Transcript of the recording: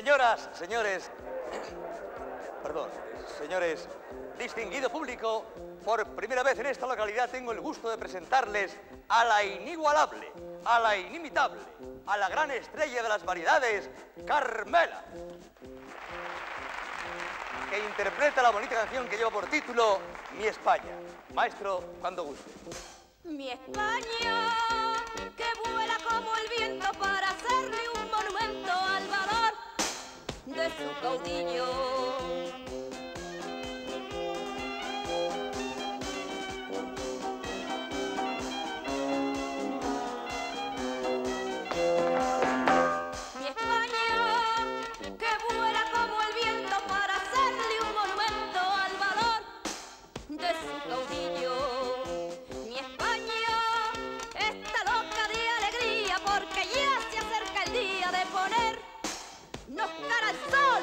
Señoras, señores, perdón, señores, distinguido público, por primera vez en esta localidad tengo el gusto de presentarles a la inigualable, a la inimitable, a la gran estrella de las variedades, Carmela, que interpreta la bonita canción que lleva por título Mi España. Maestro, cuando guste. Mi España, de su caudillo. nos caras son.